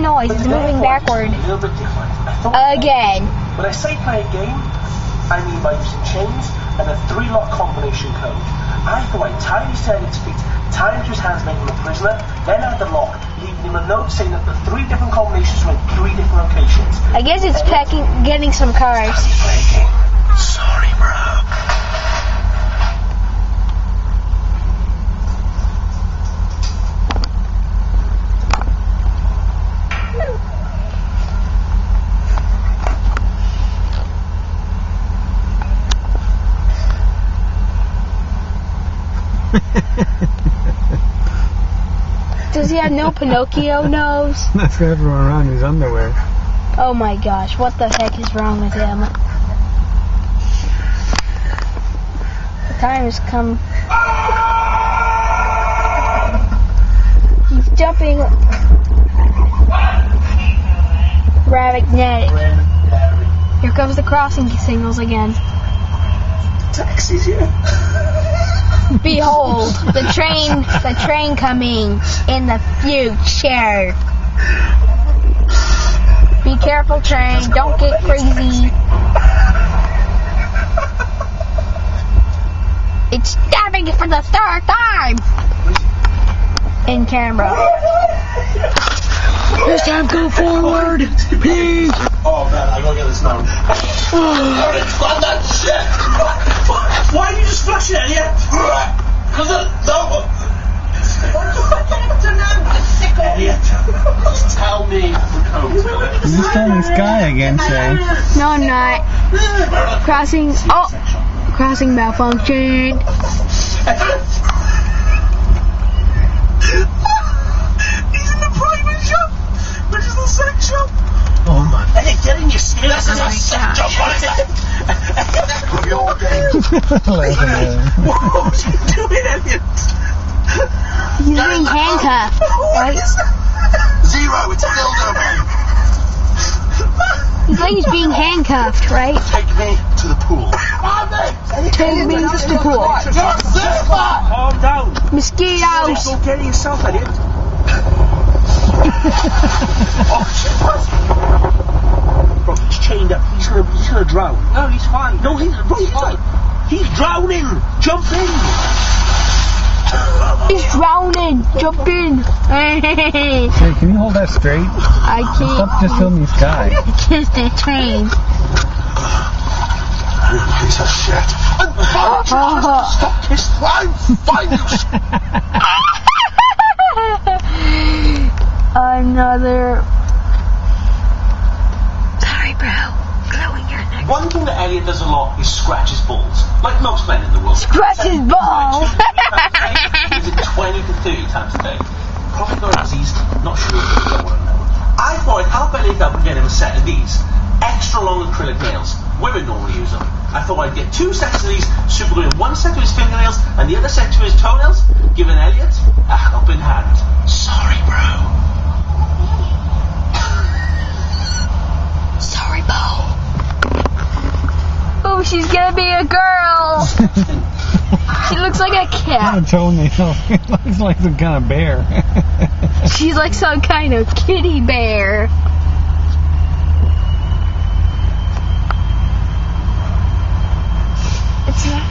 noise. It's moving backward. A little bit different. Again. When I say play a game, I mean by using chains and a three-lock combination code. I thought I'd tie these to Elliot's feet, tie him to his hands, making him a prisoner, then add the lock, leaving him a note saying that the three different combinations were in three different locations. I guess it's packing, getting some cars. Sorry, bro. Does he have no Pinocchio nose? That's everyone around his underwear. Oh my gosh, what the heck is wrong with him? The time has come. He's jumping. Magnetic. Here comes the crossing signals again. Taxis here. Behold, the train, the train coming in the future. Be careful, train. Don't get crazy. It's stopping for the third time. In camera. This time go forward, please. Oh man, I gotta get this now. Eric, stop that shit! Why did you just flush it, Elliot? Because it. No. Elliot, just tell me the code. You just filming Sky again, Shay. No, I'm not. Crossing. Oh, crossing malfunction. What was you doing, Elliot? He's being handcuffed, right? Zero, it's a dildo, man. He's like he's being handcuffed, right? Take me to the pool. Take me to the pool. Calm down. Mosquitoes. Go get yourself, Elliot. oh, shit. Bro, he's chained up. He's gonna, he's gonna drown. No, he's fine. No, he's, bro, he's, fine. he's drowning. Jump in. He's drowning. Jump in. Hey, can you hold that straight? I can't. Stop just filming Sky. Kiss the train. You piece of shit. Oh. Stop kiss. I'm fine, you Another. Sorry, bro. Glowing your neck. One thing that Elliot does a lot is scratch his balls, like most men in the world. Scratch his balls. Is it 20 to 30 times a day? Probably not as easy. Not sure don't know. I thought I'd help Elliot out and get him a set of these. Extra long acrylic nails. Women normally use them. I thought I'd get two sets of these, super glue one set to his fingernails and the other set to his toenails, giving Elliot a helping hand. Sorry, bro. Sorry, Bo. Oh, she's gonna be a girl. she looks like a Not cat. a toenail. It looks like some kind of bear. She's like some kind of kitty bear. It's not.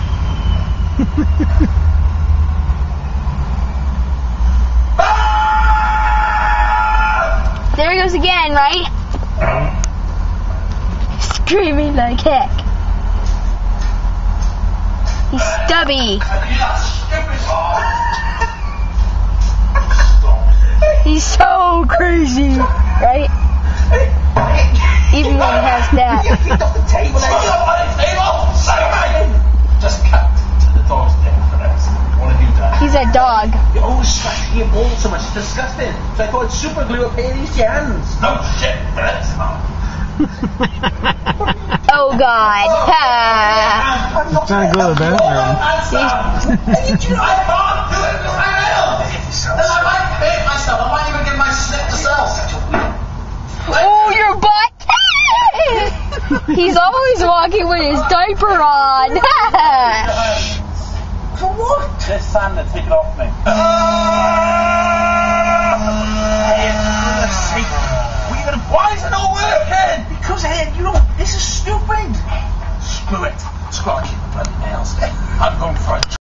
there he goes again, right? Screaming like heck. He's stubby. He's so crazy, right? Even when he has that. Just cut to the dog's dick for this. Want to do that? He's a dog. You're always scratching your balls so much. It's disgusting. So I thought super glue pair of these hands. No shit, that's not. Oh God. I'm trying to go to the bathroom. You know I can't do it myself? Then I might hurt myself. I might even get my slip to sell. Oh, your butt. He's always walking with his diaper on. For what? This Sander, take it off me. Oh!